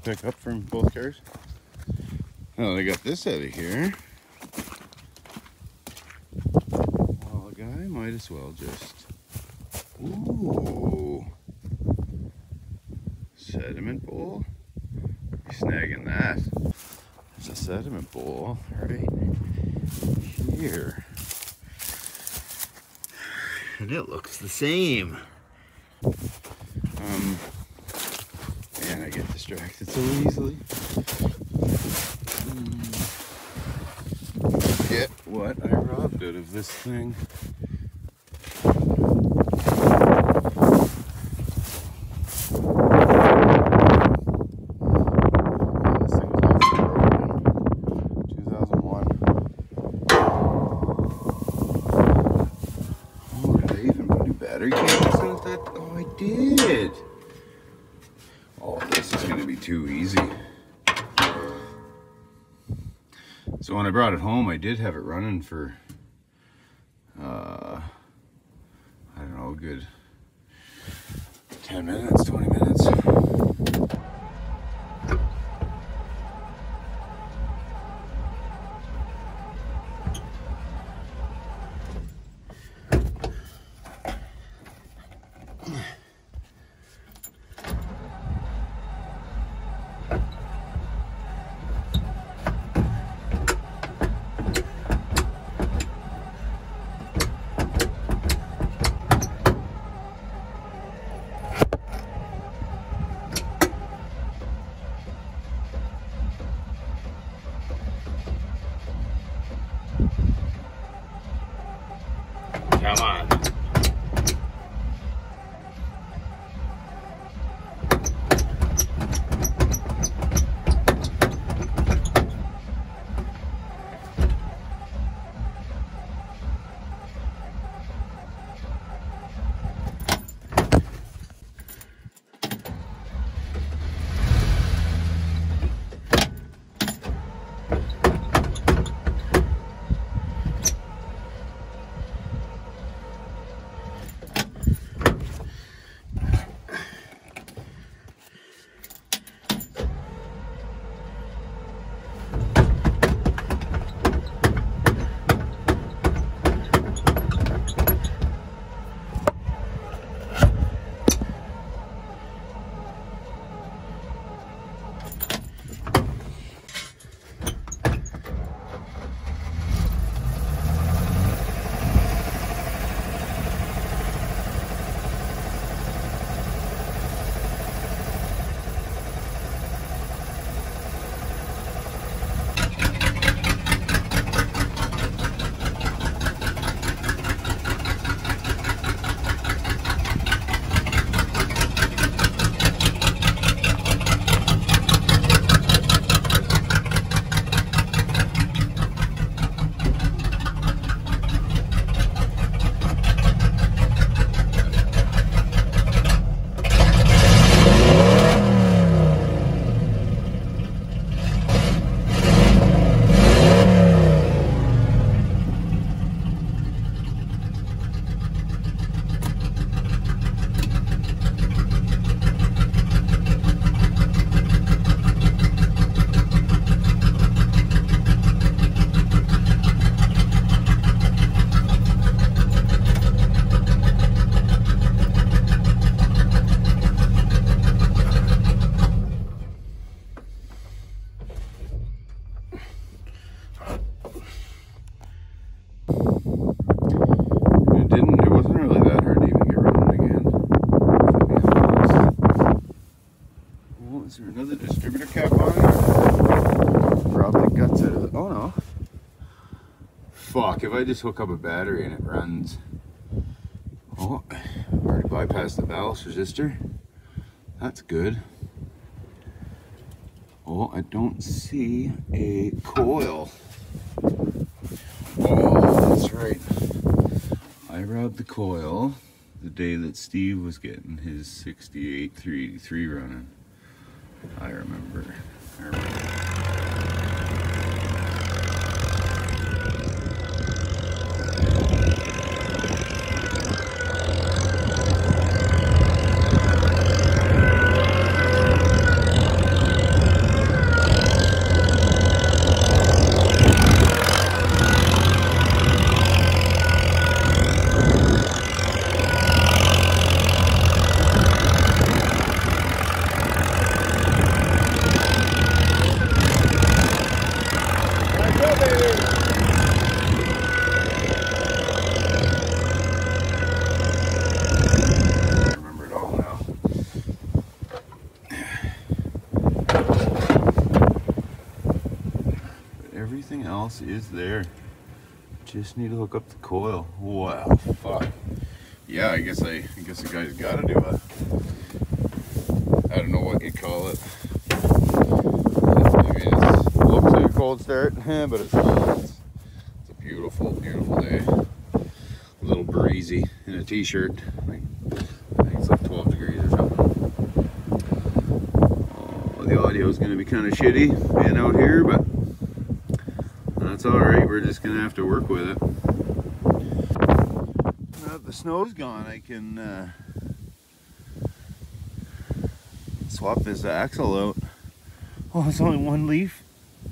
to pick up from both cars. Oh, they got this out of here. Well, guy might as well just. Ooh. Sediment bowl. Be snagging that. There's a sediment bowl right here. And it looks the same. Um, distracted so easily. Hmm. Get what I robbed out of this thing. This thing was also broken 2001. Did I even put battery cables in that? Oh, I did. Oh, this is gonna be too easy. So when I brought it home, I did have it running for, uh, I don't know, good 10 minutes, 20 minutes. Is there another distributor cap on it? Probably guts out of it. Oh no. Fuck! If I just hook up a battery and it runs. Oh, already bypassed the ballast resistor. That's good. Oh, I don't see a coil. Oh, that's right. I robbed the coil the day that Steve was getting his 68 383 running. I remember. I remember. Everything else is there. Just need to hook up the coil. Wow, fuck. Yeah, I guess I, I guess the guy's got to do a. I don't know what you call it. Mean, it looks like a cold start, but it's not. It's, it's a beautiful, beautiful day. A little breezy in a t-shirt. Like, I think it's like 12 degrees or something. Oh, the audio is going to be kind of shitty being out here, but all right. We're just gonna have to work with it. Now that the snow's gone, I can uh, swap this axle out. Oh, it's only one leaf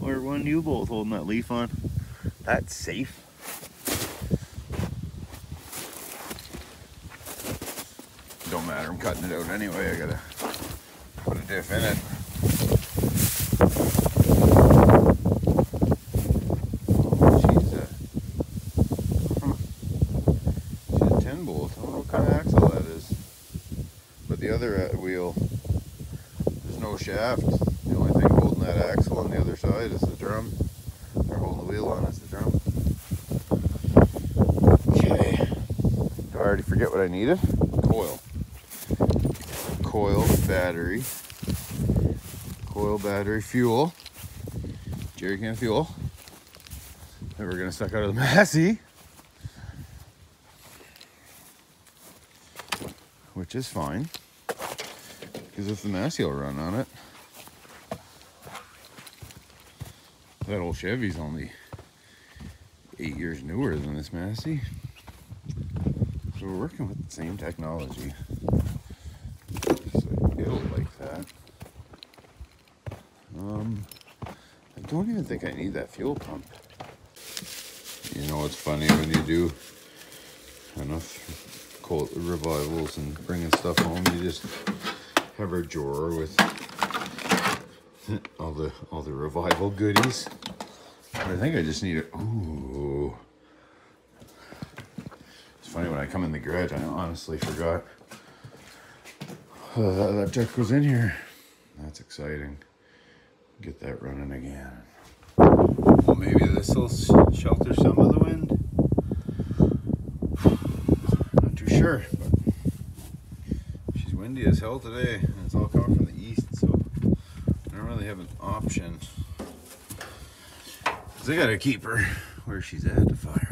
or one U-bolt holding that leaf on. That's safe. Don't matter. I'm cutting it out anyway. I gotta put a diff in it. She's a, she's a 10 bolt. I what kind of axle that is. But the other uh, wheel, there's no shaft. The only thing holding that axle on the other side is the drum. Or holding the wheel on is the drum. Okay. I already forget what I needed. Coil. Coil, battery. Coil, battery, fuel. Jerry can fuel that we're gonna suck out of the Massey. Which is fine. Because if the Massey will run on it. That old Chevy's only eight years newer than this Massey. So we're working with the same technology. So it'll like that. Um, I don't even think I need that fuel pump. You know, what's funny when you do enough cold revivals and bringing stuff home, you just have a drawer with all the all the revival goodies. I think I just need it. Ooh, it's funny when I come in the garage. I honestly forgot uh, that, that truck goes in here. That's exciting. Get that running again. Well, maybe this will shelter some of the wind. Not too sure, but she's windy as hell today, and it's all coming from the east, so I don't really have an option. Cause I gotta keep her where she's at to fire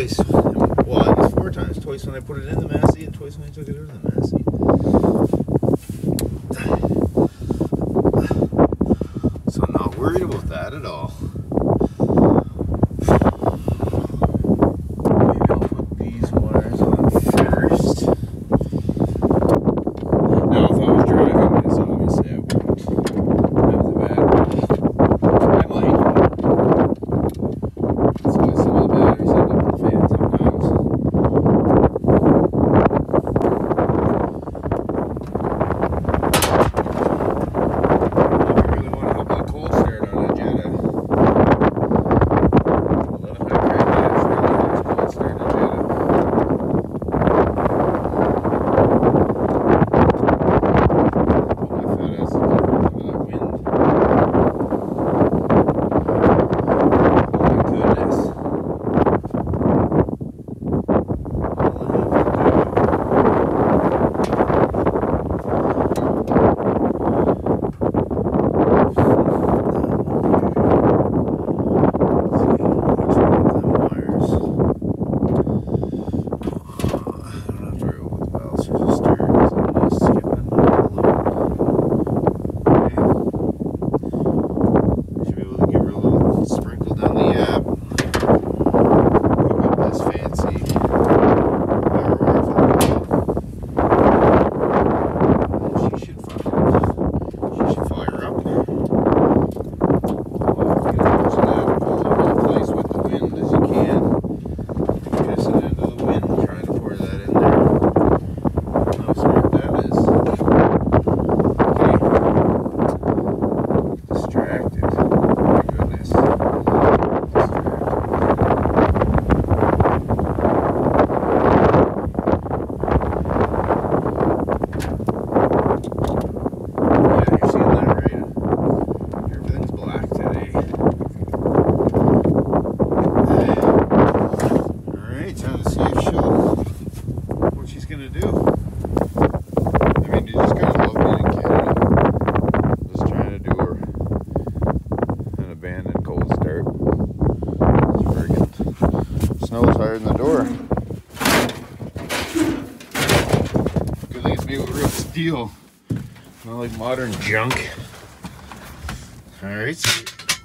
twice. Well, I guess four times. Twice when I put it in the Massey and twice when I took it out of the Massey. Gonna do. I mean, you just gotta love being in Canada. Just trying to do her an abandoned cold start. Snow's higher than the door. Good thing it's made with real steel. Not like modern junk. Alright,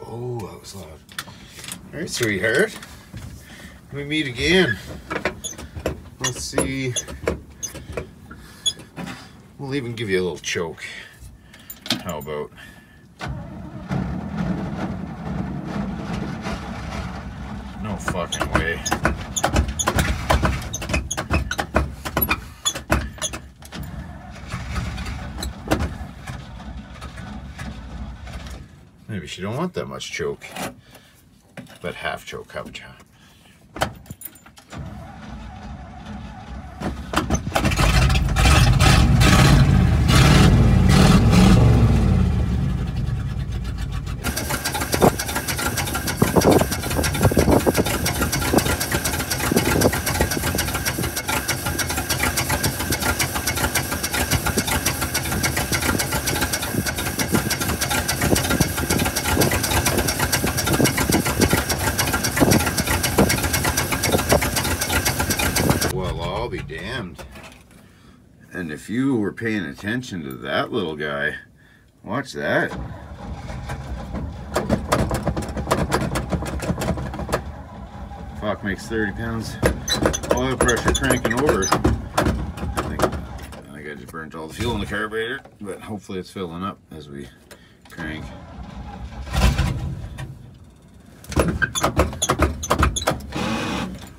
oh that was loud. Alright, sweetheart. We meet again. Let's see. We'll even give you a little choke. How about? No fucking way. Maybe she don't want that much choke. But half choke, choke. Well, I'll be damned. And if you were paying attention to that little guy, watch that. Fuck makes 30 pounds oil pressure cranking over. I think, I think I just burnt all the fuel in the carburetor, but hopefully it's filling up as we crank.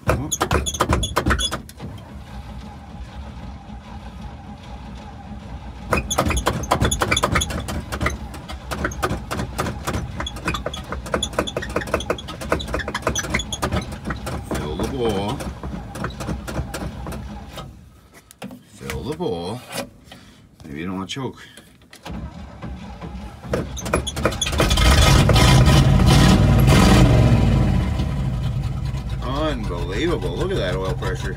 Oh. Fill the bowl. Fill the bowl. Maybe you don't want to choke. Unbelievable. Look at that oil pressure.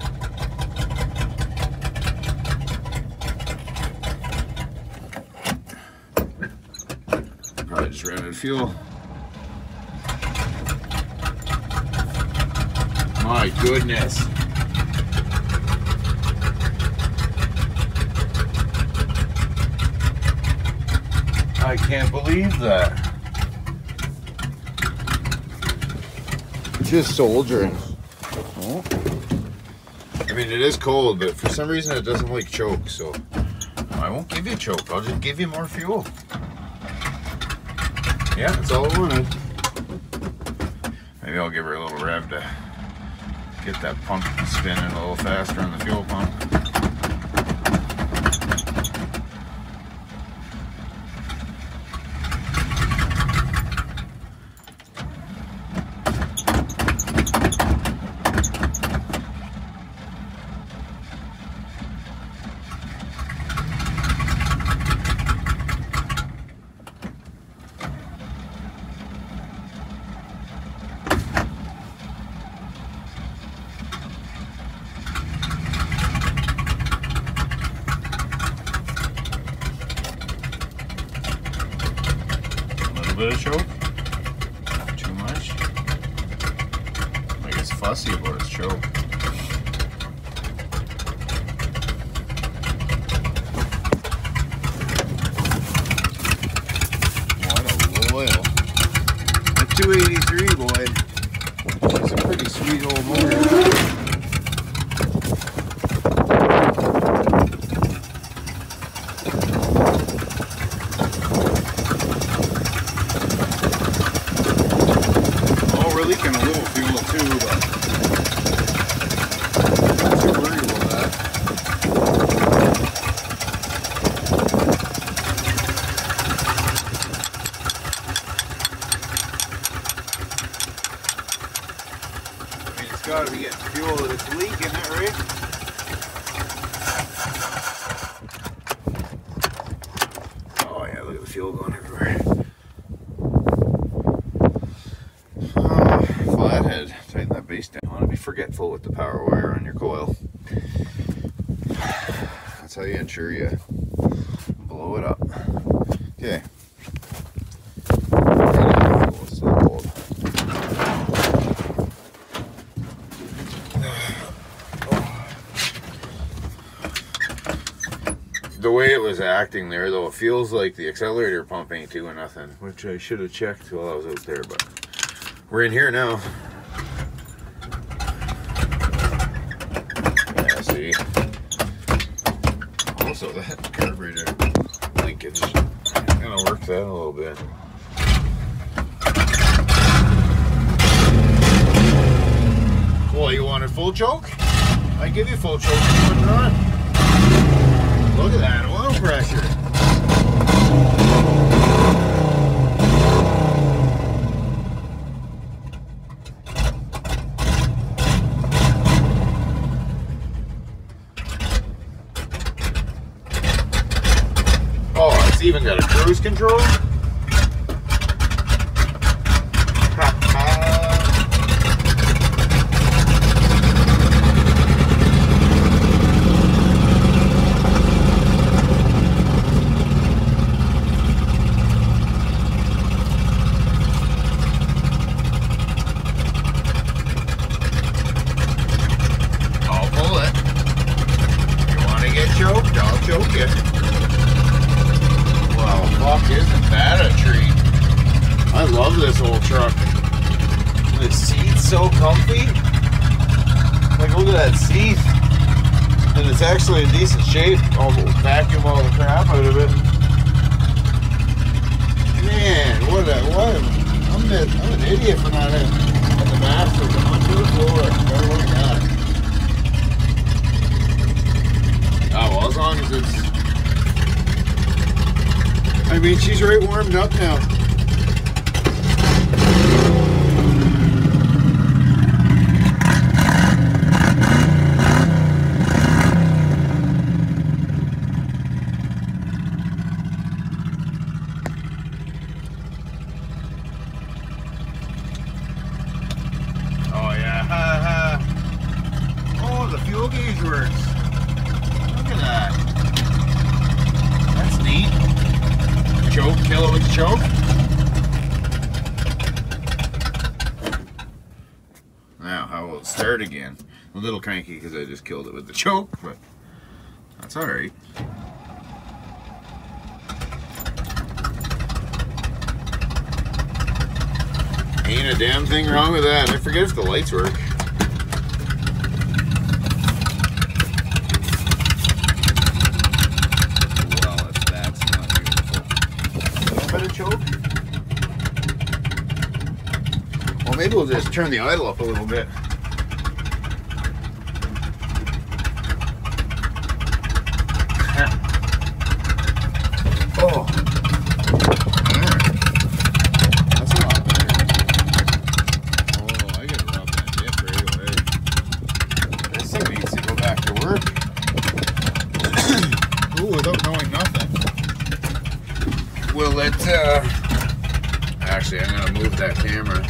Probably just ran out of fuel. My goodness. I can't believe that. Just soldiering. Oh, I mean, it is cold, but for some reason it doesn't like choke, so I won't give you choke. I'll just give you more fuel. Yeah, that's all I wanted. Maybe I'll give her a little rev to get that pump spinning a little faster on the fuel pump. A little bit of choke. Not too much. I guess fussy about his choke. What loyal. A 283 boy. It's a pretty sweet old motor. Oh, we're leaking a little fuel too, but not too worried about that. I mean, it's got to be getting fuel that it's leaking, it, right? Oh yeah, look at the fuel going everywhere. Uh, flathead, tighten that base down. You want to be forgetful with the power wire on your coil. That's how you ensure you blow it up. Okay. The way it was acting there, though, it feels like the accelerator pump ain't doing nothing, which I should have checked while I was out there, but we're in here now. Yeah, see. Also, that carburetor linkage, gonna work that a little bit. Well, you wanted full choke? I give you full choke. Put it on. Look at that oil pressure. Oh, it's even got a cruise control. I'll pull it. You want to get choked? I'll choke you. Wow, fuck, isn't that a treat? I love this old truck. The seat's so comfy. Like, look at that seat. And it's actually in decent shape. I'll vacuum all the crap out of it. Man, what a, what a, I'm, I'm an idiot for not having the masters onto the floor. Oh, well, as long as it's. I mean, she's right warmed up now. Oh, yeah. Ha, ha. Oh, the fuel gauge works. Look at that. That's neat choke, it with choke. Now I will start again. A little cranky because I just killed it with the choke, but that's alright. Ain't a damn thing wrong with that. I forget if the lights work. Well, just turn the idle up a little bit. oh. That's a lot better. Oh, I gotta rub that dip right away. This thing needs to go back to work. Ooh, without knowing nothing. Will it, uh... Actually, I'm gonna move that camera.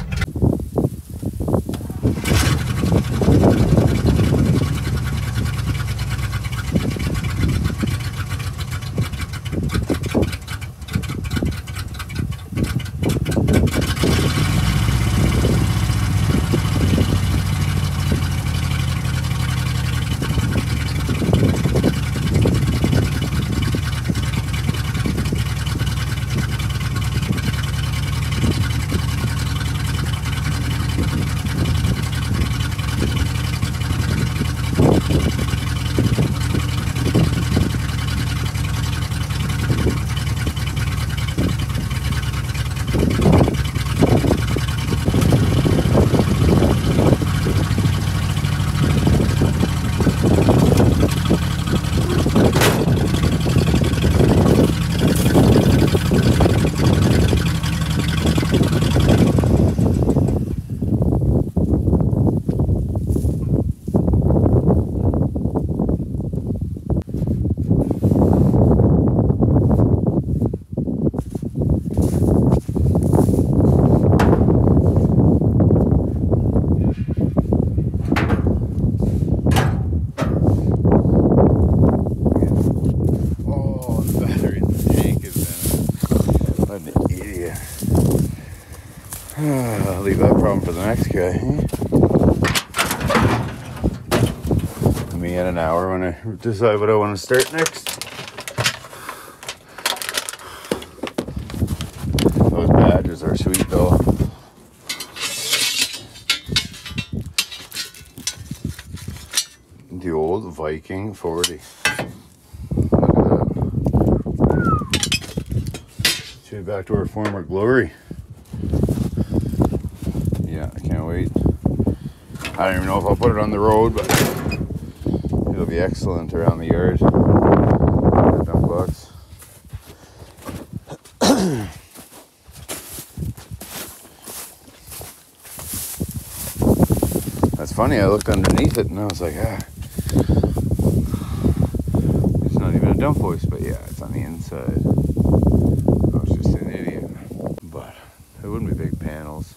Oh, the battery in the tank is in. What an idiot. I'll leave that problem for the next guy. Me in an hour when I decide what I want to start next. Those badges are sweet though. The old Viking 40. Look at that. Back to our former glory. Yeah, I can't wait. I don't even know if I'll put it on the road, but it'll be excellent around the yard. Dump box. That's funny, I looked underneath it and I was like, ah. It's not even a dump hoist, but yeah, it's on the inside. I was just an idiot. But it wouldn't be big panels.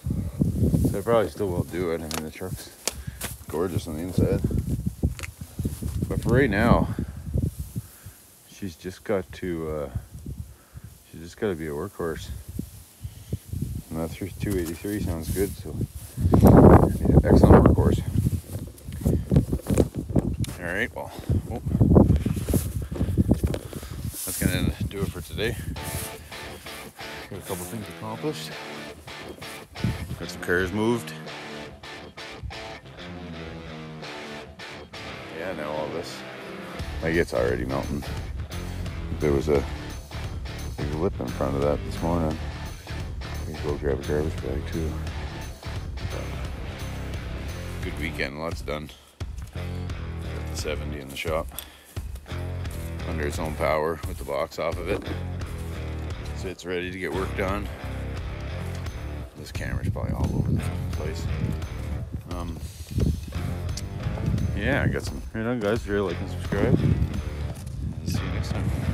So I probably still won't do it. I mean, the truck's gorgeous on the inside. But for right now, she's just got to, uh, she's just got to be a workhorse. And that 283 sounds good, so yeah, excellent workhorse. All right, well, oh. that's gonna do it for today. Got a couple things accomplished. Got some cars moved. Yeah, now all this. Like it's already melting. There was a big lip in front of that this morning. We go grab a garbage bag too. Good weekend, lots done. Got the 70 in the shop. Under its own power with the box off of it. So it's ready to get work done. This camera's probably all over the place. Um, yeah, I got some. Right on, guys. If you're like and subscribe. See you next time.